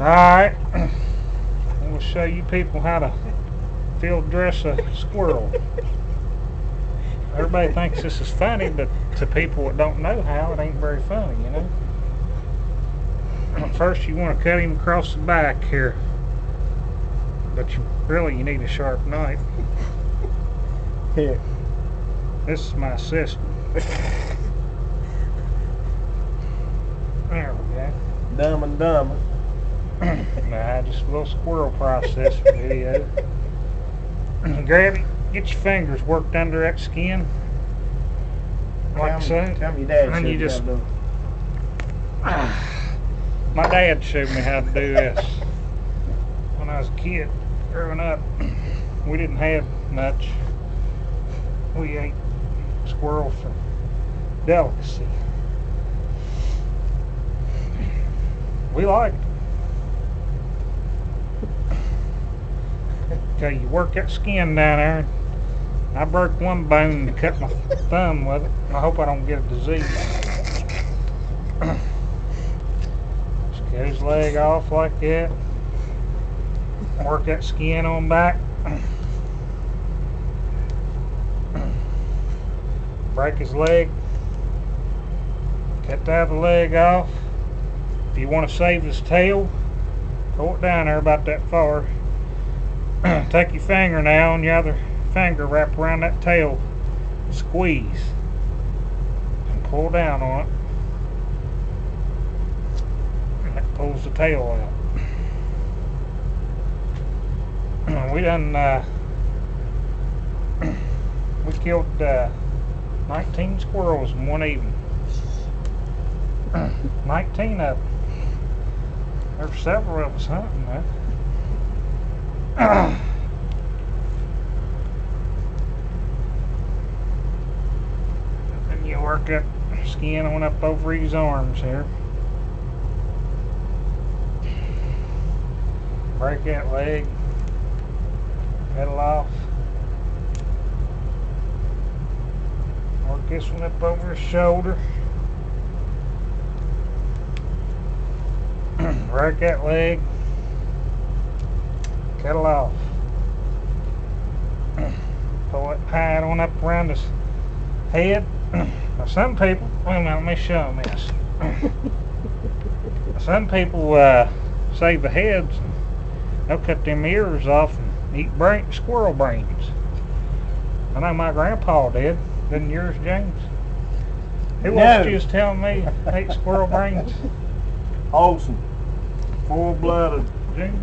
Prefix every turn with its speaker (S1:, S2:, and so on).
S1: Alright. I'm going to show you people how to field dress a squirrel. Everybody thinks this is funny, but to people that don't know how, it ain't very funny, you know. First you want to cut him across the back here. But you really you need a sharp knife.
S2: Here.
S1: This is my assistant. There we go.
S2: Dumb and Dumber.
S1: Nah, just a little squirrel process video. Eh? Grab it, get your fingers worked under that skin. Like
S2: tell
S1: so.
S2: Me, tell me your dad
S1: And you just-
S2: how to do it.
S1: My dad showed me how to do this when I was a kid growing up. We didn't have much. We ate squirrel for delicacy. We liked Okay, you work that skin down there. I broke one bone and cut my thumb with it. I hope I don't get a disease. Just cut his leg off like that. Work that skin on back. Break his leg. Cut the other leg off. If you want to save his tail, pull it down there about that far. Take your finger now and your other finger, wrap around that tail, squeeze, and pull down on it. And that pulls the tail out. we done, uh, we killed uh, 19 squirrels in one evening. 19 of them. There's several of us hunting that. And you work that skin on up over his arms here. Break that leg. Pedal off. Work this one up over his shoulder. Break that leg. Cut it off. Pull it hide on up around his head. now some people, wait a minute, let me show them this. some people uh, save the heads and they'll cut them ears off and eat brain, squirrel brains. I know my grandpa did. Didn't yours, James? Who
S2: No.
S1: was just telling me ate squirrel brains?
S2: Awesome. Full blooded.
S1: James?